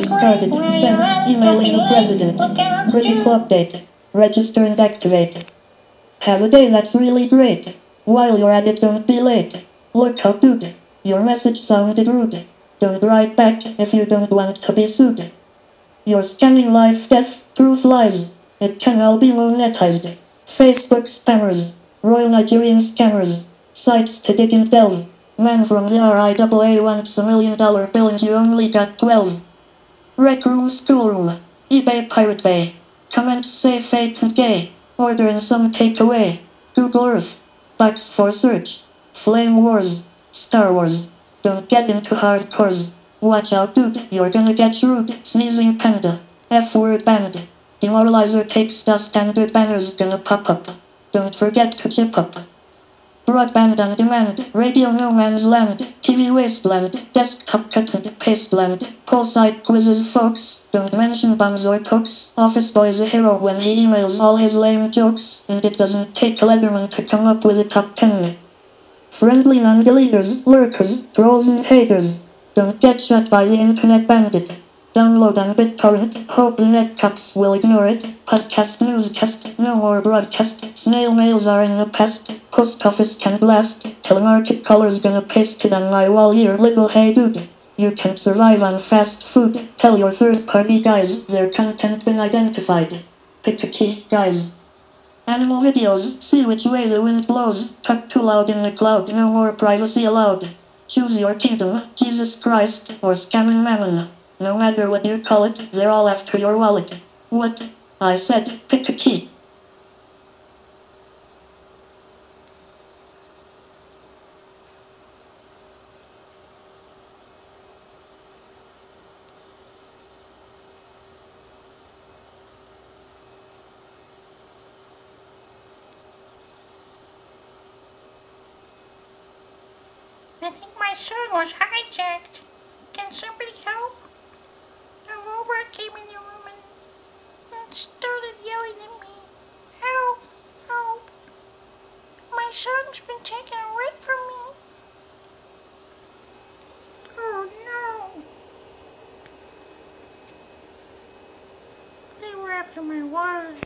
discarded. Sent. Emailing the president. Critical update. Register and activate. Have a day that's really great. While you're at it, don't be late. Look how cute. Your message sounded rude. Don't write back if you don't want to be sued. You're scanning life, death, truth, lies. It can all be monetized. Facebook spammers. Royal Nigerian scammers. Sites to dig and delve. Man from the RIAA wants a million dollar bill and you only got 12. Room, schoolroom. eBay, Pirate Bay. Comment say fake and gay. Ordering some takeaway. Google Earth. Box for search. Flame Wars. Star Wars. Don't get into hardcore. Watch out, dude. You're gonna get screwed. Sneezing panda. F word banned. Demoralizer takes the standard banners gonna pop up. Don't forget to chip up. Broadband on demand, radio no man's land, TV wasteland, desktop cut and paste land, poll site quizzes folks, don't mention bombs or tokes, office boy's a hero when he emails all his lame jokes, and it doesn't take a Letterman to come up with a top 10. Friendly non-deleters, lurkers, trolls and haters, don't get shut by the internet bandit. Download on BitTorrent. Hope the netcaps will ignore it. Podcast news, newscast. No more broadcast. Snail mails are in the past. Post office can blast. Telemarket callers gonna paste it on my wall. Your little hey dude. You can survive on fast food. Tell your third party guys their content been identified. Pick a key, guys. Animal videos. See which way the wind blows. Talk too loud in the cloud. No more privacy allowed. Choose your kingdom, Jesus Christ, or scamming mammon. No matter what you call it, they're all after your wallet. What? I said, pick a key. I think my son was hijacked. Can somebody help? Robot came in the room and, started yelling at me. Help! Help! My son's been taken away from me. Oh no! They were after my wallet.